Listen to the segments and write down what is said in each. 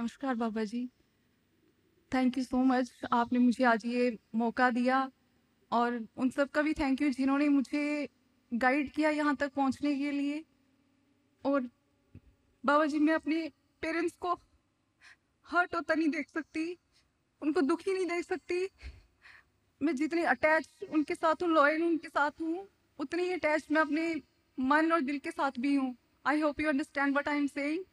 नमस्कार बाबा जी। Thank you so much आपने मुझे आज ये मौका दिया और उन सब का भी थैंक यू जिन्होंने मुझे गाइड किया यहाँ तक पहुँचने के लिए। और बाबा जी, मैं अपने पेरेंट्स को हर्ट होता नहीं देख सकती, उनको दुखी नहीं देख सकती। मैं जितनी अटैच उनके साथ हूँ लॉयल उनके साथ हूँ, उतनी ही अटैच मैं अपने मन और दिल के साथ भी हूँ। I hope you understand what I am saying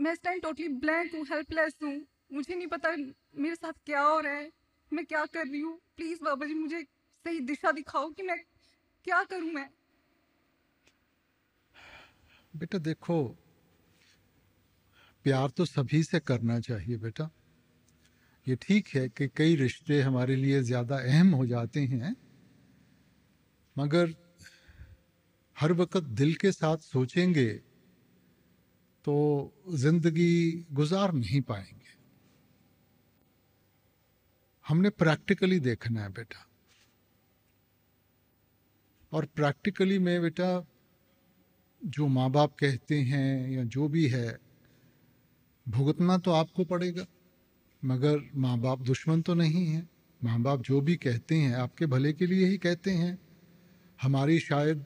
मैं इस टाइम टोटली ब्लैंक हूँ हेल्पलेस हूँ। मुझे नहीं पता मेरे साथ क्या हो रहा है, मैं क्या कर रही हूँ। प्लीज़ बाबा जी, मुझे सही दिशा दिखाओ कि मैं क्या करूँ मैं। बेटा देखो, प्यार तो सभी से करना चाहिए बेटा। ये ठीक है कि कई रिश्ते हमारे लिए ज़्यादा अहम हो जाते हैं, मगर हर वक्त दिल के साथ सोचेंगे तो ज़िंदगी गुजार नहीं पाएँगे। हमने प्रैक्टिकली देखना है बेटा। और प्रैक्टिकली में बेटा, जो माँ बाप कहते हैं या जो भी है, भुगतना तो आपको पड़ेगा, मगर माँ बाप दुश्मन तो नहीं है। माँ बाप जो भी कहते हैं, आपके भले के लिए ही कहते हैं। हमारी शायद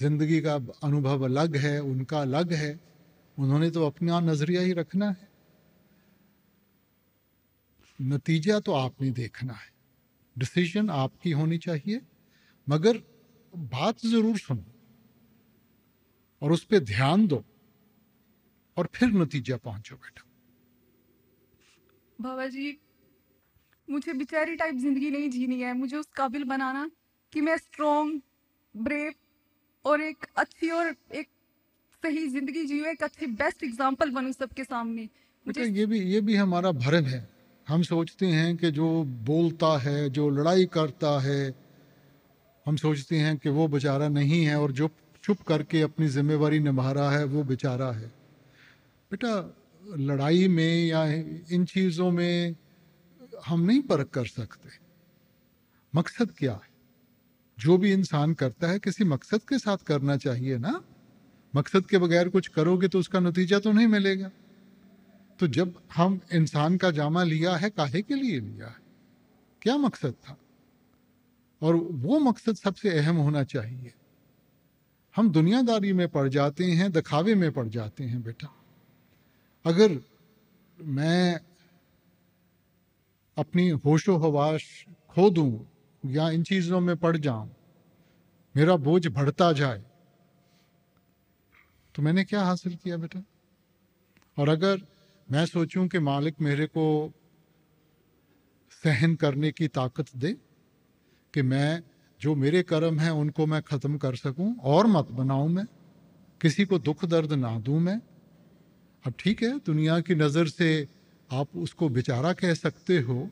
ज़िंदगी का अनुभव अलग है, उनका अलग है। उन्होंने तो अपना नज़रिया ही रखना है। नतीजा तो आपने देखना है। डिसीज़न आपकी होनी चाहिए, मगर बात ज़रूर सुनो और उस पर ध्यान दो और फिर नतीजा पहुंचो बेटा बाबा जी मुझे बेचारी टाइप ज़िंदगी नहीं जीनी है। मुझे उस काबिल बनाना कि मैं स्ट्रॉन्ग ब्रेव और एक अच्छी और एक सही ज़िंदगी जीऊँ एक अच्छी बेस्ट एग्जांपल बनूं सबके सामने। मुझे ये भी ये भी हमारा भरम है। हम सोचते हैं कि जो बोलता है, जो लड़ाई करता है, हम सोचते हैं कि वो बेचारा नहीं है और जो चुप करके अपनी जिम्मेवारी निभा रहा है, वो बेचारा है। बेटा, लड़ाई में या इन चीज़ों में हम नहीं परख कर सकते। मकसद क्या है? जो भी इंसान करता है, किसी मकसद के साथ करना चाहिए ना? मकसद के बगैर कुछ करोगे तो उसका नतीजा तो नहीं मिलेगा। तो जब हम इंसान का जामा लिया है, काहे के लिए लिया है? क्या मकसद था? और वो मकसद सबसे अहम होना चाहिए। हम दुनियादारी में पड़ जाते हैं, दिखावे में पड़ जाते हैं, बेटा। अगर मैं अपनी होशो हवाश खो दूँ या इन चीज़ों में पड़ जाऊँ, मेरा बोझ बढ़ता जाए तो मैंने क्या हासिल किया बेटा? और अगर मैं सोचूं कि मालिक मेरे को सहन करने की ताकत दे, कि मैं, जो मेरे कर्म हैं, उनको मैं ख़त्म कर सकूँ और मत बनाऊँ मैं, किसी को दुख दर्द ना दूँ मैं, अब ठीक है, दुनिया की नज़र से आप उसको बेचारा कह सकते हो,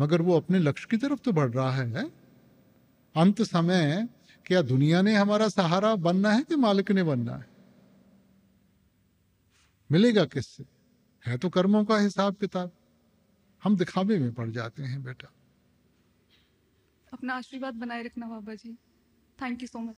मगर वो अपने लक्ष्य की तरफ़ तो बढ़ रहा है अंत समय, क्या दुनिया ने हमारा सहारा बनना है कि मालिक ने बनना है? मिलेगा किससे? है तो कर्मों का हिसाब किताब। हम दिखावे में पड़ जाते हैं बेटा। अपना आशीर्वाद बनाए रखना बाबा जी। Thank you so much